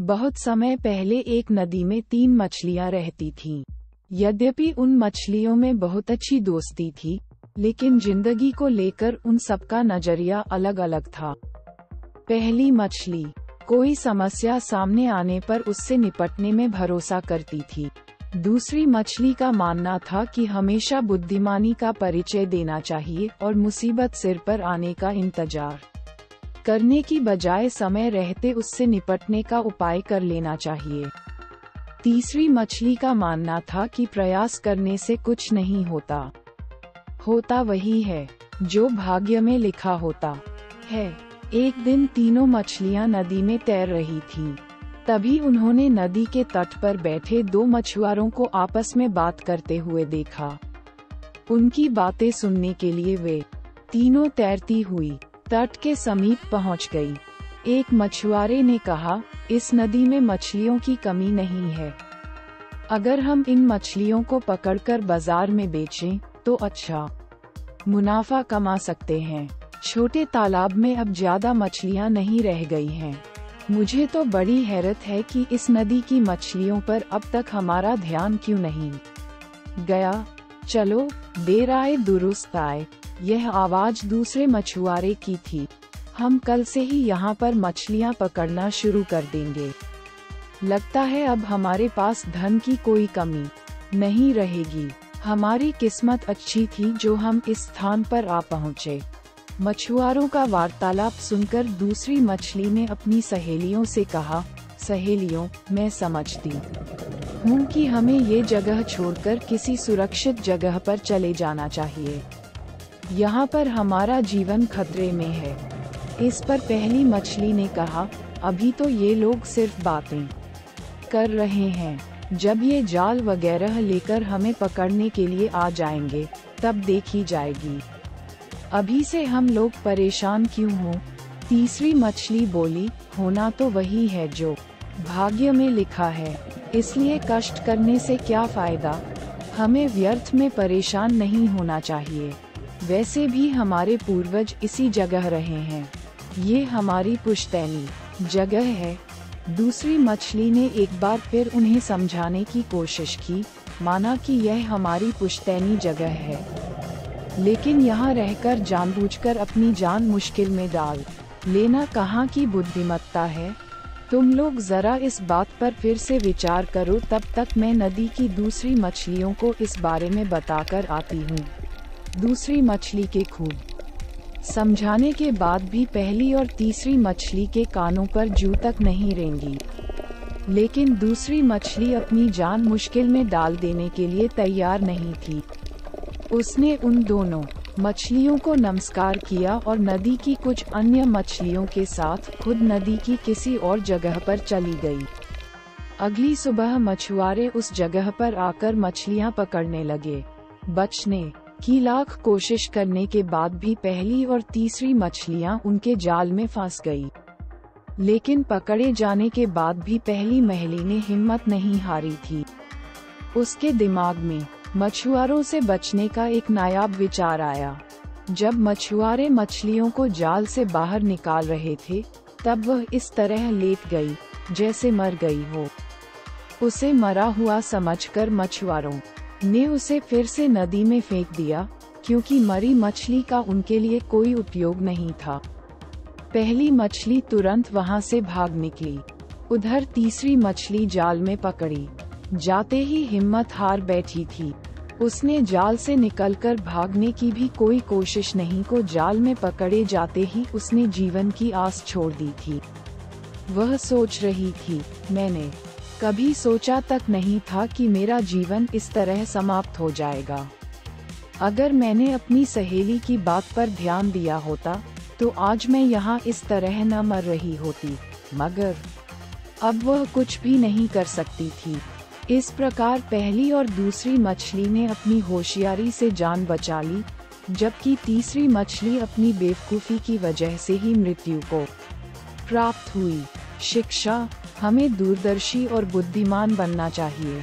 बहुत समय पहले एक नदी में तीन मछलियाँ रहती थीं। यद्यपि उन मछलियों में बहुत अच्छी दोस्ती थी, लेकिन ज़िंदगी को लेकर उन सबका नज़रिया अलग अलग था। पहली मछली, कोई समस्या सामने आने पर उससे निपटने में भरोसा करती थी। दूसरी मछली का मानना था कि हमेशा बुद्धिमानी का परिचय देना चाहिए और मुसीबत सिर पर आने का इंतज़ार। करने की बजाय समय रहते उससे निपटने का उपाय कर लेना चाहिए। तीसरी, मछली का मानना था कि प्रयास करने से कुछ नहीं होता। होता वही है, जो भाग्य में लिखा होता है। एक दिन तीनों मछलियाँ नदी में तैर रही थीं। तभी उन्होंने नदी के तट पर बैठे दो मछुआरों को आपस में बात करते हुए देखा। उनकी बातें सुनने के लिए वे तीनों तैरती हुई। तट के समीप पहुँच गई। एक मछुआरे ने कहा इस नदी में मछलियों की कमी नहीं है अगर हम इन मछलियों को पकड़कर बाज़ार में बेचें, तो अच्छा मुनाफा कमा सकते हैं छोटे तालाब में अब ज़्यादा मछलियाँ नहीं रह गई हैं। मुझे तो बड़ी हैरत है कि इस नदी की मछलियों पर अब तक हमारा ध्यान क्यों नहीं गया चलो देर आए दुरुस्त आए। यह आवाज़ दूसरे मछुआरे की थी। हम कल से ही यहाँ पर मछलियाँ पकड़ना शुरू कर देंगे। लगता है अब हमारे पास धन की कोई कमी नहीं रहेगी। हमारी किस्मत अच्छी थी जो हम इस स्थान पर आ पहुँचे। मछुआरों का वार्तालाप सुनकर दूसरी मछली ने अपनी सहेलियों से कहा, सहेलियों, मैं समझती हूँ कि हमें ये जगह छोड़कर किसी सुरक्षित जगह पर चले जाना चाहिए। यहाँ पर हमारा जीवन खतरे में है। इस पर पहली मछली ने कहा, अभी तो ये लोग सिर्फ़ बातें कर रहे हैं। जब ये जाल वगैरह लेकर हमें पकड़ने के लिए आ जाएँगे, तब देखी जाएगी। अभी से हम लोग परेशान क्यों हो? तीसरी मछली बोली, होना तो वही है जो भाग्य में लिखा है, इसलिए कष्ट करने से क्या फ़ायदा? हमें व्यर्थ में परेशान नहीं होना चाहिए। वैसे भी हमारे पूर्वज इसी जगह रहे हैं। ये हमारी पुश्तैनी जगह है। दूसरी मछली ने एक बार फिर उन्हें समझाने की कोशिश की, माना कि यह हमारी पुश्तैनी जगह है। लेकिन यहाँ रहकर जानबूझकर अपनी जान मुश्किल में डाल। लेना कहाँ की बुद्धिमत्ता है? तुम लोग जरा इस बात पर फिर से विचार करो, तब तक मैं नदी की दूसरी मछलियों को इस बारे में बताकर आती हूँ। दूसरी मछली के खूब समझाने के बाद भी पहली और तीसरी मछली के कानों पर जू तक नहीं रेंगी। लेकिन दूसरी मछली अपनी जान मुश्किल में डाल देने के लिए तैयार नहीं थी। उसने उन दोनों मछलियों को नमस्कार किया और नदी की कुछ अन्य मछलियों के साथ खुद नदी की किसी और जगह पर चली गई। अगली सुबह मछुआरे उस जगह पर आकर मछलियाँ पकड़ने लगे। बचने की लाख कोशिश करने के बाद भी पहली और तीसरी मछलियाँ उनके जाल में फंस गई। लेकिन पकड़े जाने के बाद भी पहली महली ने हिम्मत नहीं हारी थी। उसके दिमाग में मछुआरों से बचने का एक नायाब विचार आया। जब मछुआरे मछलियों को जाल से बाहर निकाल रहे थे, तब वह इस तरह लेट गई, जैसे मर गई हो। उसे मरा हुआ समझकर मछुआरों ने उसे फिर से नदी में फेंक दिया, क्योंकि मरी मछली का उनके लिए कोई उपयोग नहीं था। पहली मछली तुरंत वहाँ से भाग निकली। उधर तीसरी मछली जाल में पकड़ी। जाते ही हिम्मत हार बैठी थी। उसने जाल से निकलकर भागने की भी कोई कोशिश नहीं को जाल में पकड़े जाते ही उसने जीवन की आस छोड़ दी थी। वह सोच रही थी, मैंने कभी सोचा तक नहीं था कि मेरा जीवन इस तरह समाप्त हो जाएगा। अगर मैंने अपनी सहेली की बात पर ध्यान दिया होता तो आज मैं यहाँ इस तरह न मर रही होती, मगर अब वह कुछ भी नहीं कर सकती थी। इस प्रकार पहली और दूसरी मछली ने अपनी होशियारी से जान बचा ली, जबकि तीसरी मछली अपनी बेवकूफ़ी की वजह से ही मृत्यु को प्राप्त हुई। शिक्षा, हमें दूरदर्शी और बुद्धिमान बनना चाहिए।